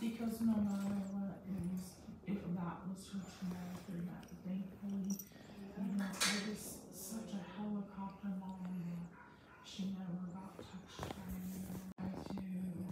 because no matter what, if that was her traumatic or that, thankfully, you know, it was such a helicopter mom that she never got.